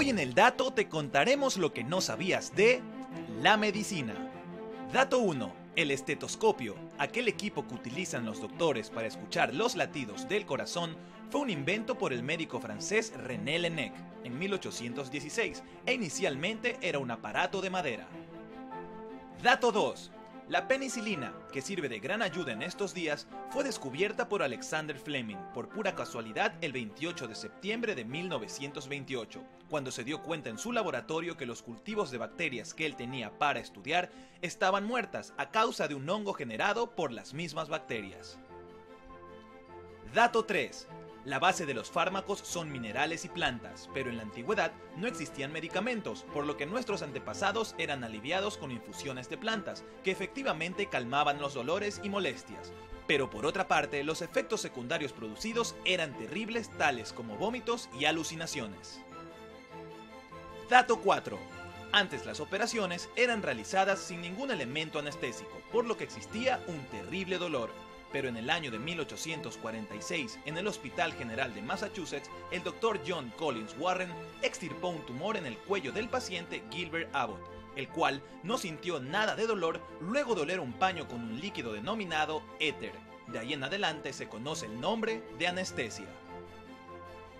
Hoy en el dato te contaremos lo que no sabías de la medicina. Dato 1. El estetoscopio, aquel equipo que utilizan los doctores para escuchar los latidos del corazón, fue un invento por el médico francés René Laennec en 1816 e inicialmente era un aparato de madera. Dato 2. La penicilina, que sirve de gran ayuda en estos días, fue descubierta por Alexander Fleming por pura casualidad el 28 de septiembre de 1928, cuando se dio cuenta en su laboratorio que los cultivos de bacterias que él tenía para estudiar estaban muertas a causa de un hongo generado por las mismas bacterias. Dato 3. La base de los fármacos son minerales y plantas, pero en la antigüedad no existían medicamentos, por lo que nuestros antepasados eran aliviados con infusiones de plantas, que efectivamente calmaban los dolores y molestias. Pero por otra parte, los efectos secundarios producidos eran terribles tales como vómitos y alucinaciones. Dato 4. Antes las operaciones eran realizadas sin ningún elemento anestésico, por lo que existía un terrible dolor, pero en el año de 1846, en el Hospital General de Massachusetts, el doctor John Collins Warren extirpó un tumor en el cuello del paciente Gilbert Abbott, el cual no sintió nada de dolor luego de oler un paño con un líquido denominado éter. De ahí en adelante se conoce el nombre de anestesia.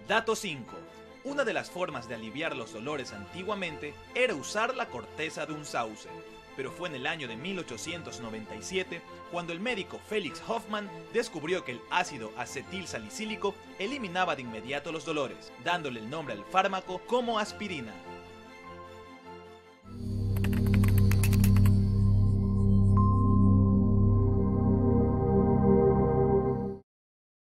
Dato 5. Una de las formas de aliviar los dolores antiguamente era usar la corteza de un sauce, pero fue en el año de 1897 cuando el médico Felix Hoffman descubrió que el ácido acetil salicílico eliminaba de inmediato los dolores, dándole el nombre al fármaco como aspirina.